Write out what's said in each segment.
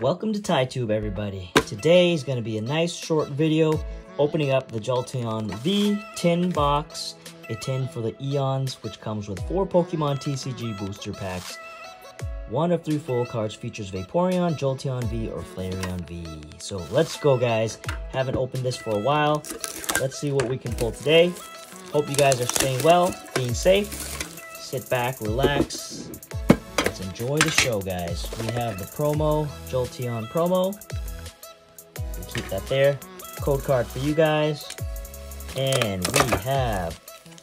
Welcome to ThaiTube, everybody. Today is going to be a nice short video opening up the Jolteon V tin box, a tin for the Eons, which comes with four Pokemon TCG booster packs. One of three full cards features Vaporeon, Jolteon V, or Flareon V. So let's go, guys. Haven't opened this for a while. Let's see what we can pull today. Hope you guys are staying well, being safe. Sit back, relax, Let's enjoy the show, guys. We have the promo, Jolteon promo. We keep that there. Code card for you guys. And we have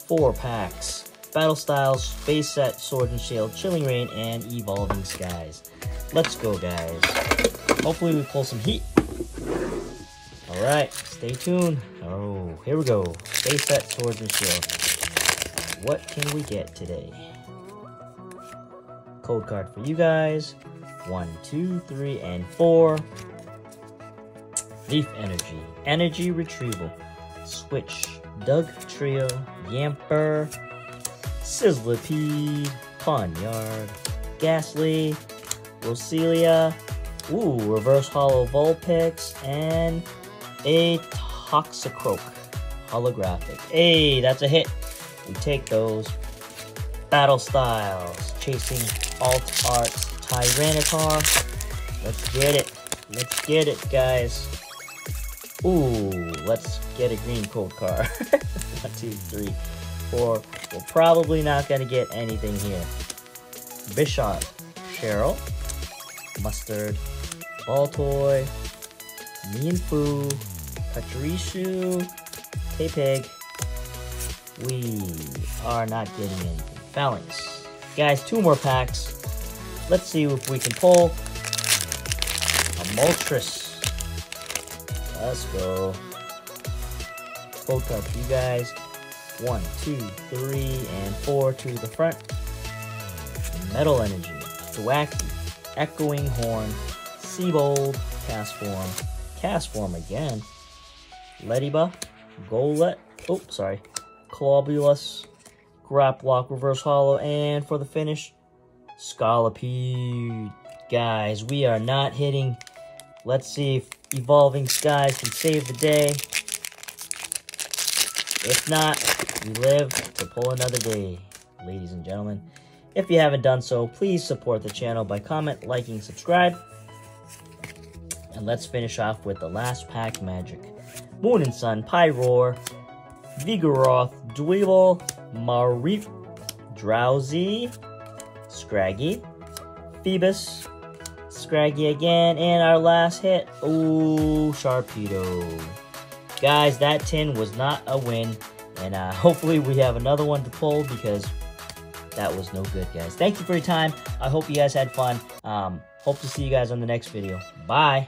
four packs. Battle Styles, Base Set, Sword and Shield, Chilling Reign, and Evolving Skies. Let's go, guys. Hopefully we pull some heat. Alright, stay tuned. Oh, here we go. Face that Sword and Shield. What can we get today? code card for you guys. One, two, three, and four. Leaf Energy, Energy Retrieval, Switch, Doug Trio. Yamper, Sizzlipede, Pawniard, Gastly. Roselia, ooh, Reverse Holo Vulpix, and a Toxicroak Holographic. Hey, that's a hit. We take those. Battle Styles, Chasing Alt Art Tyranitar. Let's get it. Let's get it, guys. Ooh, let's get a green code card. One, two, three, four. We're probably not going to get anything here. Bishop, Cheryl, Mustard, Baltoy, Mienfoo, Pachirisu, Tepig. We are not getting anything. Falinks. Guys, two more packs. Let's see if we can pull a Moltres. Let's go. Code up, you guys. One, two, three, and four to the front. Metal Energy, Thwackey, Echoing Horn, Seabold, Castform, Cast Form again, Ledyba, Golett, oh, sorry, Clobbopus, Grapploct, Reverse Holo, and for the finish, Scolipede. Guys, we are not hitting. Let's see if Evolving Skies can save the day. If not, we live to pull another day, ladies and gentlemen. If you haven't done so, please support the channel by comment, liking, subscribe. And let's finish off with the last pack magic. Moon and Sun, Pyroar, Vigoroth, Dwebble, Mareep, Drowzee, Scraggy, Feebas, Scraggy again, and our last hit, ooh, Sharpedo. Guys, that tin was not a win, and uh, hopefully we have another one to pull because that was no good, guys. Thank you for your time. I hope you guys had fun. Um, hope to see you guys on the next video. Bye.